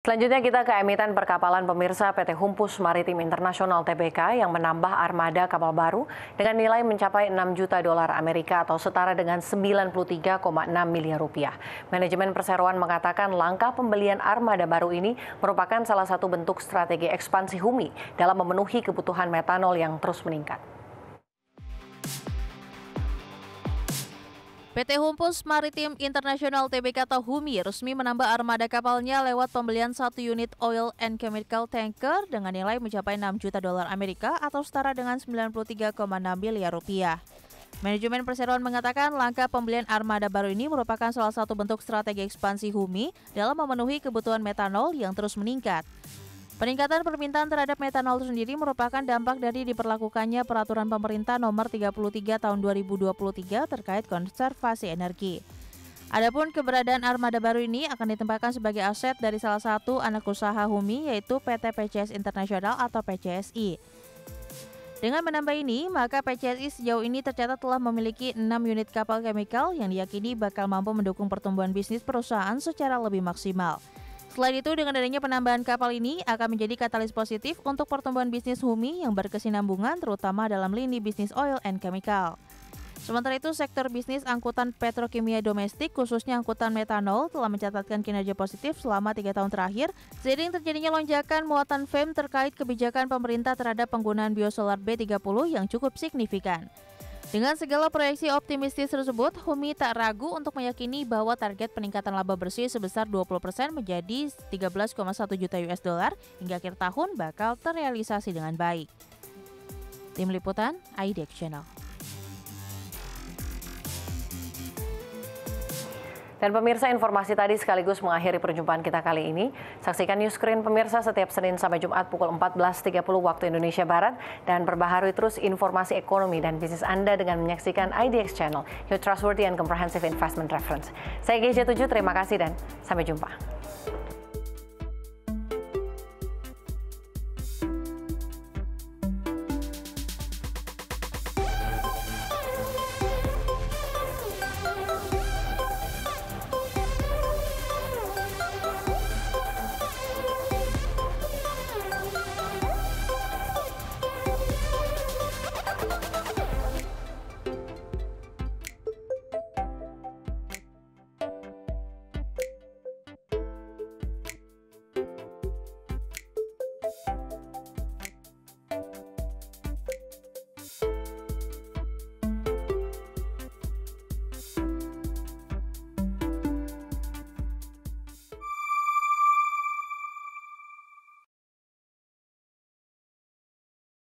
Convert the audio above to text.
Selanjutnya kita ke emiten perkapalan pemirsa PT Humpus Maritim Internasional TBK yang menambah armada kapal baru dengan nilai mencapai 6 juta dolar Amerika atau setara dengan 93,6 miliar rupiah. Manajemen perseroan mengatakan langkah pembelian armada baru ini merupakan salah satu bentuk strategi ekspansi Humi dalam memenuhi kebutuhan metanol yang terus meningkat. PT Humpus Maritim Internasional TBK atau HUMI resmi menambah armada kapalnya lewat pembelian satu unit oil and chemical tanker dengan nilai mencapai 6 juta dolar Amerika atau setara dengan 93,6 miliar rupiah. Manajemen perseroan mengatakan langkah pembelian armada baru ini merupakan salah satu bentuk strategi ekspansi HUMI dalam memenuhi kebutuhan metanol yang terus meningkat. Peningkatan permintaan terhadap metanol sendiri merupakan dampak dari diperlakukannya peraturan pemerintah nomor 33 tahun 2023 terkait konservasi energi. Adapun keberadaan armada baru ini akan ditempatkan sebagai aset dari salah satu anak usaha Humi yaitu PT PCS Internasional atau PCSI. Dengan menambah ini, maka PCSI sejauh ini tercatat telah memiliki 6 unit kapal chemical yang diyakini bakal mampu mendukung pertumbuhan bisnis perusahaan secara lebih maksimal. Selain itu, dengan adanya penambahan kapal ini akan menjadi katalis positif untuk pertumbuhan bisnis Humi yang berkesinambungan terutama dalam lini bisnis oil and chemical. Sementara itu, sektor bisnis angkutan petrokimia domestik khususnya angkutan metanol telah mencatatkan kinerja positif selama tiga tahun terakhir seiring terjadinya lonjakan muatan FEM terkait kebijakan pemerintah terhadap penggunaan biosolar B30 yang cukup signifikan. Dengan segala proyeksi optimistis tersebut, Humi tak ragu untuk meyakini bahwa target peningkatan laba bersih sebesar 20% menjadi 13,1 juta US dollar hingga akhir tahun bakal terrealisasi dengan baik. Tim Liputan, IDEX Channel. Dan pemirsa informasi tadi sekaligus mengakhiri perjumpaan kita kali ini. Saksikan News Screen pemirsa setiap Senin sampai Jumat pukul 14.30 waktu Indonesia Barat. Dan perbaharui terus informasi ekonomi dan bisnis Anda dengan menyaksikan IDX Channel, your trustworthy and comprehensive investment reference. Saya GJ7, terima kasih dan sampai jumpa.